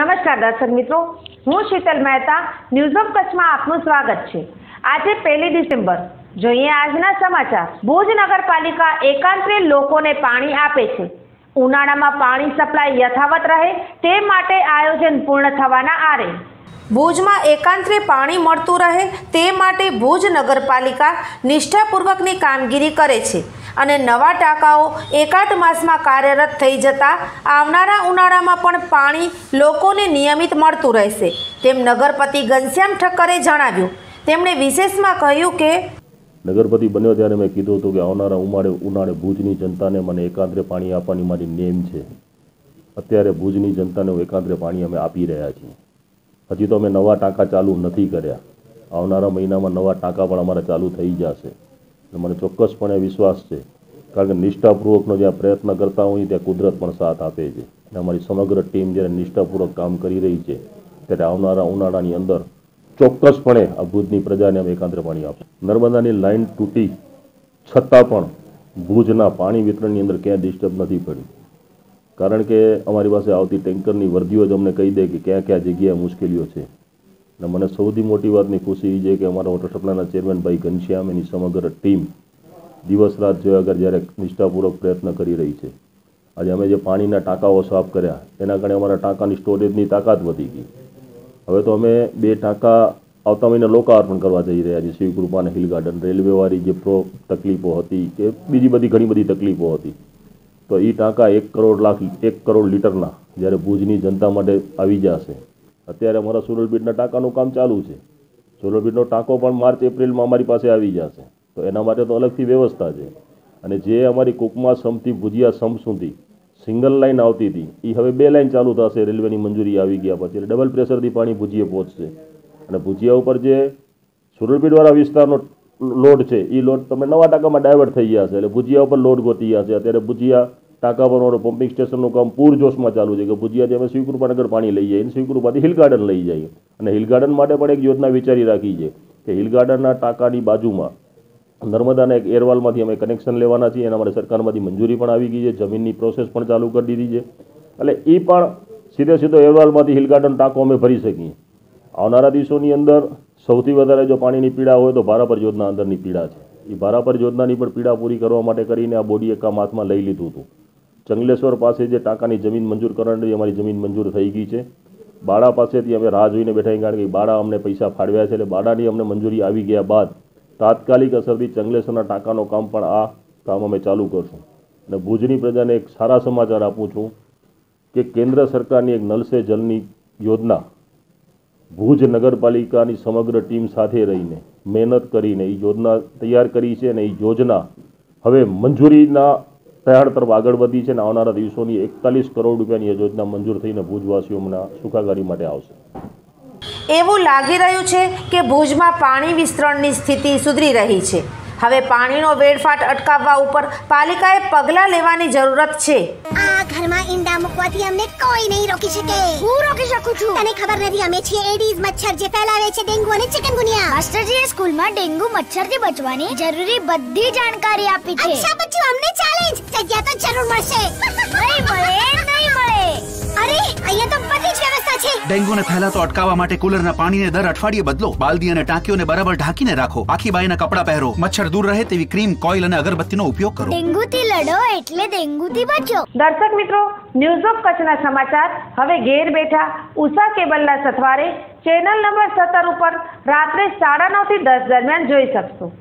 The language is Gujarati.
નમસ્કાર દર્શક મિત્રો, હું શીતલ મહેતા ન્યૂઝ ઓફ કચ્છમાં આપનું સ્વાગત છે. આજે પહેલી ડિસેમ્બર. જોઈએ આજના સમાચાર. ભુજ નગરપાલિકા એકાંતરે લોકોને પાણી આપે છે. ઉનાળામાં પાણી સપ્લાય યથાવત રહે તે માટે આયોજન પૂર્ણ થવાના આરે. ભુજમાં એકાંતરે પાણી મળતું રહે તે માટે ભુજ નગરપાલિકા નિષ્ઠાપૂર્વકની કામગીરી કરે છે. અને નવા ટાંકાઓ એકાદ માસમાં કાર્યરત થઈ જતા આવનારા ઉનાળામાં પણ પાણી લોકોને નિયમિત મળતું રહેશે. તેમ નગરપતિ ઘનશ્યામ ઠક્કરે જણાવ્યું. તેમણે વિશેષમાં કહ્યું કે, નગરપતિ બન્યો ત્યારે મેં કીધું હતું કે આવનારા ઉમાળે ઉનાળે ભુજની જનતાને મને એકાંતરે પાણી આપવાની મારી નેમ છે. અત્યારે ભુજની જનતાને એકાંતરે પાણી અમે આપી રહ્યા છીએ. હજી તો અમે નવા ટાંકા ચાલુ નથી કર્યા. આવનારા મહિનામાં નવા ટાંકા પણ અમારા ચાલુ થઈ જશે. મને ચોક્કસપણે વિશ્વાસ છે. કારણ કે નિષ્ઠાપૂર્વકનો જ્યાં પ્રયત્ન કરતા હોઈએ ત્યાં કુદરત પણ સાથ આપે છે. અને અમારી સમગ્ર ટીમ જ્યારે નિષ્ઠાપૂર્વક કામ કરી રહી છે, ત્યારે આવનારા ઉનાળાની અંદર ચોક્કસપણે આ ભુજની પ્રજાને અમે એકાંતરે પાણી આપશું. નર્મદાની લાઇન તૂટી છતાં પણ ભુજના પાણી વિતરણની અંદર ક્યાંય ડિસ્ટર્બ નથી પડ્યું. કારણ કે અમારી પાસે આવતી ટેન્કરની વર્દીઓ જ અમને કહી દે કે ક્યાં ક્યાં જગ્યાએ મુશ્કેલીઓ છે. અને મને સૌથી મોટી વાતની ખુશી એ છે કે અમારા વોટર સપ્લાયના ચેરમેન ભાઈ ઘનશ્યામ એની સમગ્ર ટીમ દિવસ રાત જોયા વગર જ્યારે નિષ્ઠાપૂર્વક પ્રયત્ન કરી રહી છે. આજે અમે જે પાણીના ટાંકાઓ સાફ કર્યા, એના કારણે અમારા ટાંકાની સ્ટોરેજની તાકાત વધી ગઈ. હવે તો અમે બે ટાંકા આવતા મહિને લોકાર્પણ કરવા જઈ રહ્યા છીએ શિવકૃપા અને હિલ ગાર્ડન. રેલવેવાળી જે પ્રો તકલીફો હતી કે બીજી બધી ઘણી બધી તકલીફો હતી. તો એ ટાંકા એક કરોડ લાખ, એક કરોડ લીટરના જ્યારે ભુજની જનતા માટે આવી જશે. અત્યારે અમારા સુરલબીટના ટાંકાનું કામ ચાલુ છે. સુરલબીટનો ટાંકો પણ માર્ચ, એપ્રિલમાં અમારી પાસે આવી જશે. તો એના માટે તો અલગથી વ્યવસ્થા છે. અને જે અમારી કુકમા સમથી ભુજિયા સમ સુધી સિંગલ લાઇન આવતી હતી એ હવે બે લાઇન ચાલુ થશે. રેલવેની મંજૂરી આવી ગયા પછી એટલે ડબલ પ્રેશરથી પાણી ભુજીએ પહોંચશે. અને ભુજિયા ઉપર જે સુરલપીડવાળા વિસ્તારનો લોડ છે એ લોડ તમે નવા ટાંકામાં ડાયવર્ટ થઈ ગયા છે. એટલે ભુજિયા ઉપર લોડ ગોતી ગયા છે. અત્યારે ભુજિયા ટાંકા મારું પમ્પિંગ સ્ટેશનનું કામ પૂરજોશમાં ચાલુ છે કે ભુજિયાથી અમે શિવકૃપાનગર પાણી લઈ જઈએ અને શિવકૃપાથી હિલ ગાર્ડન લઈ જઈએ. અને હિલ ગાર્ડન માટે પણ એક યોજના વિચારી રાખી છે કે હિલ ગાર્ડનના ટાંકાની બાજુમાં નર્મદાના એક એરવાલમાંથી અમે કનેક્શન લેવાના છીએ. એના માટે સરકારમાંથી મંજૂરી પણ આવી ગઈ છે. જમીનની પ્રોસેસ પણ ચાલુ કરી દીધી છે. એટલે એ પણ સીધે સીધો એરવાલમાંથી હિલ ગાર્ડન ટાંકો અમે ભરી શકીએ. આવનારા દિવસોની અંદર સૌથી વધારે જો પાણીની પીડા હોય તો ભારાપર યોજના અંદરની પીડા છે. એ ભારાપર યોજનાની પણ પીડા પૂરી કરવા માટે કરીને આ બોડીએ કામ હાથમાં લઈ લીધું હતું. ચંગલેશ્વર પાસે જે ટાંકાની જમીન મંજૂર કરવાની અમારી જમીન મંજૂર થઈ ગઈ છે. બાળા પાસેથી અમે રાહ જોઈને બેઠા કારણ કે બાળા અમને પૈસા ફાળવ્યા છે, એટલે બાળાની અમને મંજૂરી આવી ગયા બાદ તાત્કાલિક અસરથી ચંગલેશ્વરના ટાંકાનો કામ પણ આ કામ અમે ચાલુ કરશું. અને ભુજની પ્રજાને એક સારા સમાચાર આપું છું કે કેન્દ્ર સરકારની એક નલ સે જલની યોજના ભુજ નગરપાલિકાની સમગ્ર ટીમ સાથે રહીને મહેનત કરીને એ યોજના તૈયાર કરી છે અને એ યોજના હવે મંજૂરીના તૈયાર તરફ આગળ વધી છે અને આવનારા દિવસોની એકતાલીસ કરોડ રૂપિયાની યોજના મંજૂર થઈને ભુજવાસીઓના સુખાકારી માટે આવશે. એવું લાગી રહ્યું છે કે ભુજમાં પાણી વિસ્તરણની સ્થિતિ સુધરી રહી છે. હવે પાણીનો વેડફાટ અટકાવવા ઉપર પાલિકાએ પગલાં લેવાની જરૂરત છે. આ ઘરમાં ઈંડા મૂકવાથી અમને કોઈ નહીં રોકી શકે. હું રોકી શકું છું. તને ખબર નથી અમે છીએ એડીઝ મચ્છર જે ફેલાવે છે ડેન્ગુ અને ચિકનગુનિયા માસ્ટરજીએ સ્કૂલમાં ડેન્ગ્યુ મચ્છરથી બચવાની જરૂરી બધી જાણકારી આપી છે. અચ્છા બચ્ચું અમને ચેલેન્જ જગ્યા તો જરૂર મળશે. નહીં મળે નહીં મળે. અરે અહીંયા તો છે? ડેન્ગ્યુને ફેલાતો અટકાવવા માટે કુલરના પાણીને દર અઠવાડિયે બદલો. બાલદી અને ટાંકીઓને બરાબર ઢાંકીને રાખો. આખી બાઈના કપડાં પહેરો. મચ્છર દૂર રહે તેવી ક્રીમ કોઇલ અને અગરબત્તીનો ઉપયોગ કરો. ડેન્ગ્યુથી લડો એટલે ડેન્ગ્યુથી બચો. દર્શક મિત્રો ન્યૂઝ ઓફ કચ્છના સમાચાર. હવે ઘેર બેઠા ઉષા કેબલના સથવારે ચેનલ નંબર સત્તર ઉપર રાત્રે સાડા નવથી દસ દરમિયાન જોઈ શકશો.